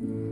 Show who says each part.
Speaker 1: you